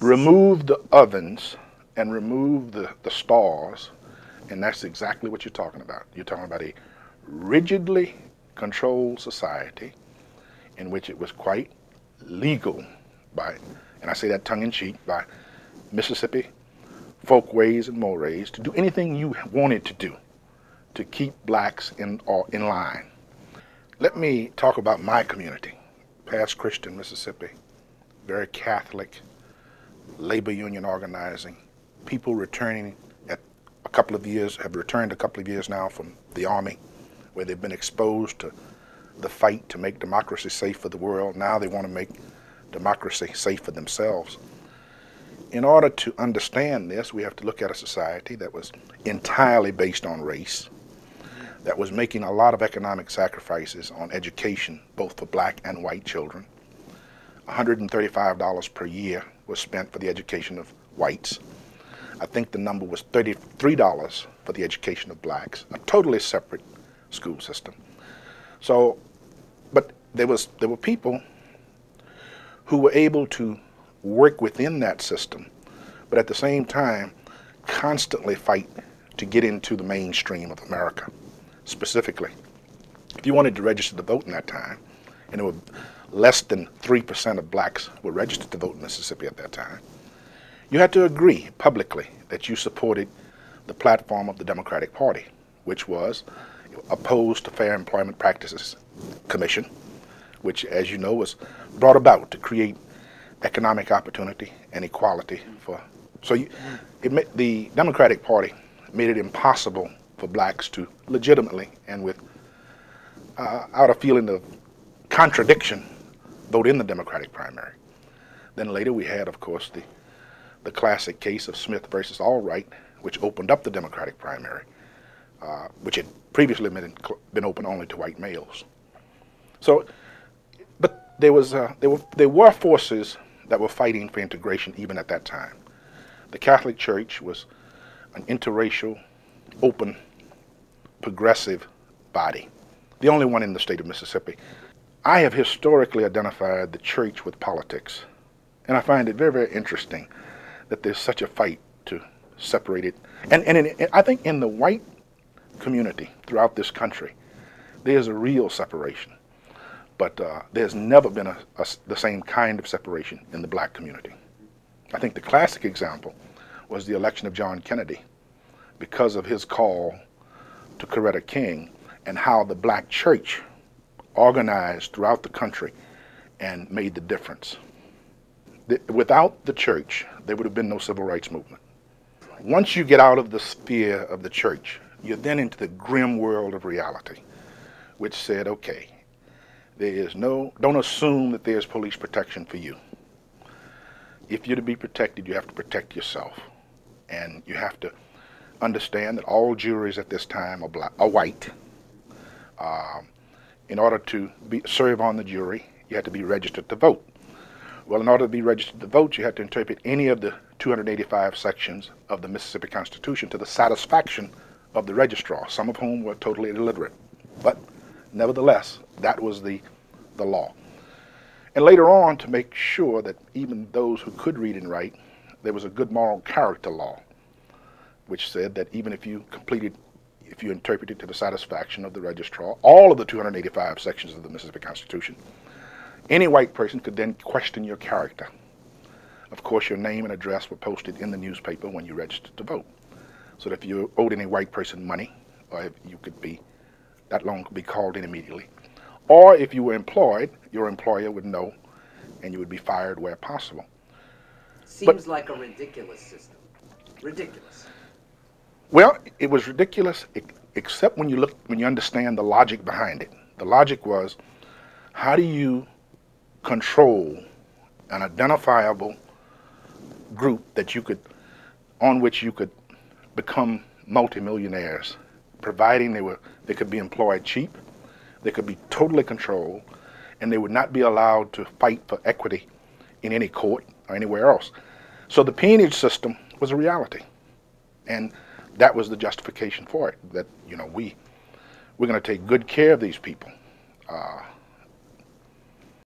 remove the ovens and remove the, the stars, and that's exactly what you're talking about. You're talking about a rigidly controlled society in which it was quite legal by, and I say that tongue in cheek, by Mississippi folkways and mores to do anything you wanted to do to keep blacks in, or in line. Let me talk about my community, Pass Christian, Mississippi, very Catholic, labor union organizing, people returning at a couple of years, have returned a couple of years now from the army, where they've been exposed to the fight to make democracy safe for the world. Now they want to make democracy safe for themselves. In order to understand this, we have to look at a society that was entirely based on race, that was making a lot of economic sacrifices on education, both for black and white children. $135 per year was spent for the education of whites. I think the number was $33 for the education of blacks, a totally separate school system. So, but there was there were people who were able to work within that system, but at the same time constantly fight to get into the mainstream of America specifically. If you wanted to register to vote in that time, and it were less than 3% of blacks were registered to vote in Mississippi at that time, you had to agree publicly that you supported the platform of the Democratic Party, which was opposed to Fair Employment Practices Commission, which, as you know, was brought about to create economic opportunity and equality for. So you, it, the Democratic Party made it impossible for blacks to legitimately and with uh, out of feeling of contradiction vote in the Democratic primary. Then later we had, of course, the the classic case of Smith versus Allwright, which opened up the Democratic primary, uh, which had previously been, been open only to white males. So, but there was uh, there were there were forces that were fighting for integration even at that time. The Catholic Church was an interracial, open progressive body, the only one in the state of Mississippi. I have historically identified the church with politics, and I find it very, very interesting that there's such a fight to separate it. And, and in, I think in the white community throughout this country, there's a real separation. But uh, there's never been a, a, the same kind of separation in the black community. I think the classic example was the election of John Kennedy because of his call to Coretta King and how the black church organized throughout the country and made the difference. The, without the church, there would have been no civil rights movement. Once you get out of the sphere of the church, you're then into the grim world of reality, which said, okay, there is no, don't assume that there's police protection for you. If you're to be protected, you have to protect yourself. And you have to understand that all juries at this time are, black, are white. Um, in order to be, serve on the jury, you had to be registered to vote. Well, in order to be registered to vote, you had to interpret any of the 285 sections of the Mississippi Constitution to the satisfaction of the registrar, some of whom were totally illiterate. But nevertheless, that was the, the law. And later on, to make sure that even those who could read and write, there was a good moral character law which said that even if you completed, if you interpreted to the satisfaction of the registrar, all of the 285 sections of the Mississippi Constitution, any white person could then question your character. Of course, your name and address were posted in the newspaper when you registered to vote. So that if you owed any white person money, or you could be, that loan could be called in immediately. Or if you were employed, your employer would know and you would be fired where possible. Seems but, like a ridiculous system. Ridiculous. Well, it was ridiculous, except when you look, when you understand the logic behind it. The logic was, how do you control an identifiable group that you could, on which you could become multimillionaires, providing they were, they could be employed cheap, they could be totally controlled, and they would not be allowed to fight for equity in any court or anywhere else. So the peonage system was a reality. And that was the justification for it. That you know we we're going to take good care of these people. Uh,